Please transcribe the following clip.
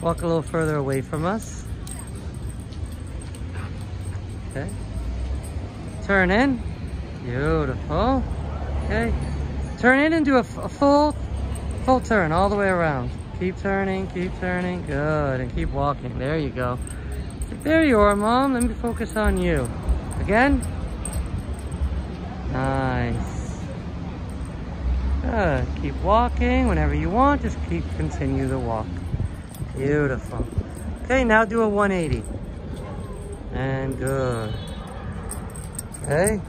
Walk a little further away from us. Okay. Turn in. Beautiful. Okay. Turn in and do a, a full, full turn all the way around. Keep turning, keep turning. Good. And keep walking. There you go. There you are, Mom. Let me focus on you. Again. Good. Keep walking whenever you want. Just keep continue the walk. Beautiful. Okay, now do a 180. And good. Okay.